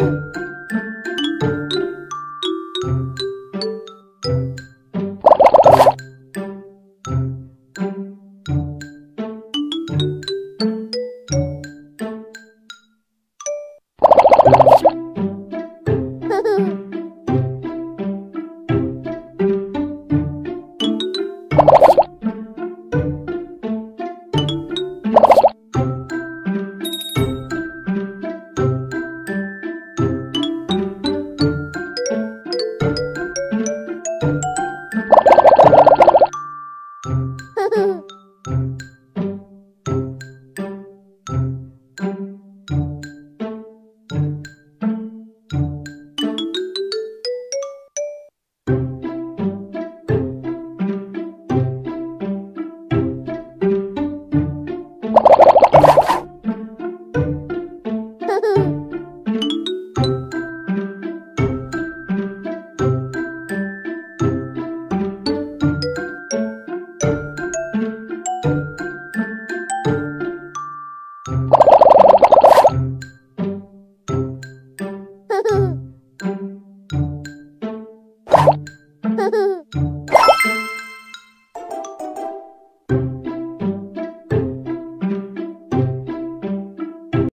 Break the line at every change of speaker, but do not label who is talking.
you 呵 呵 Mm-hmm.